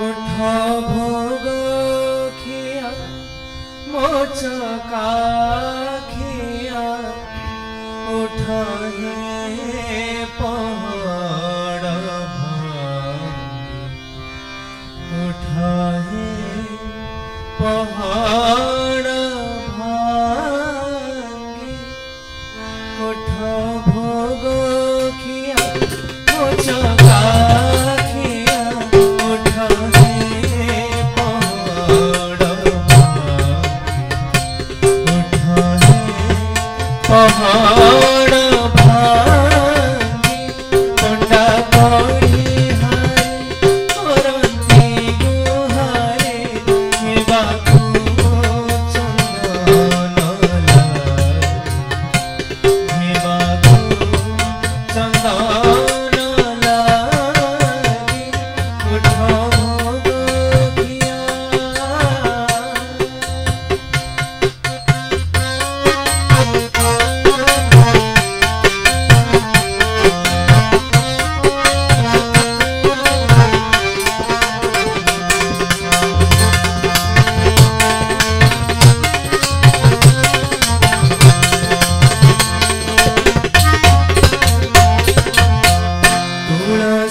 ভোগ খিয়া মোচকা খিয়া উঠ হে পহড় উঠ হে পহড় ভাঙ্গি উঠ ভোগ খিয়া মোচকা Oh,